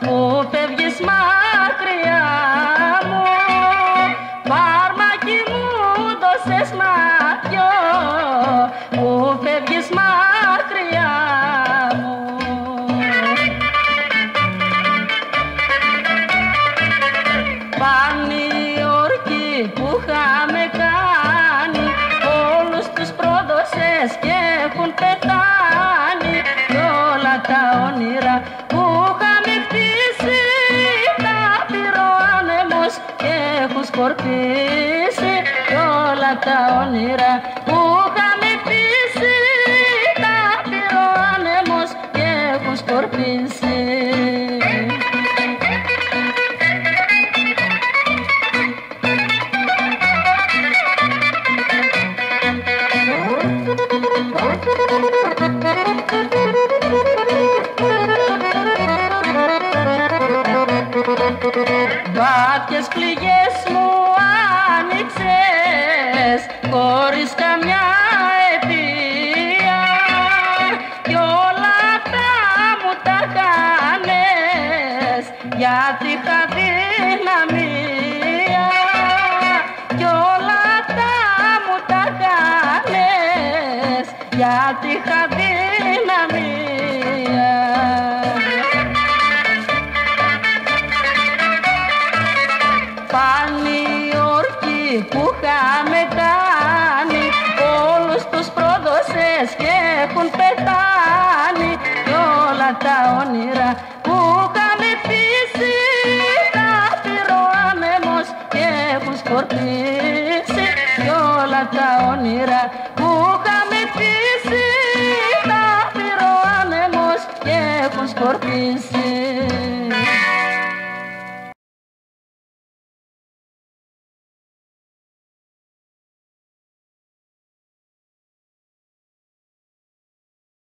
μου κάνες καημό και πονώ τη χαρά μου. Φάρμακι μου δώσες να πιω που φεύγεις μακριά μου. Φάρμακι μου δώσες να πιω που φεύγεις μακριά μου Πανιόρκη που είχαμε σκορπίσει Κι όλα τα όνειρα που είχαμε χτίσει Τα πήρε ο άνεμος και έχουν σκορπίσει Βάθιες πληγές μου άνοιξες χωρίς καμιά αιτία. Κι όλα αυτά μου τα κάνες γιατί είχα δυναμία κι όλα αυτά μου τα κάνες γιατί είχα δυναμία που είχαμε κάνει. Όλους τους πρόδωσες και έχουν πεθάνει. Κι όλα τα όνειρα που είχαμε πείσει. Τα πήρε ο άνεμος και έχουν σκορπίσει. Κι όλα τα όνειρα που είχαμε πείσει. Τα πήρε ο άνεμος και έχουν σκορπίσει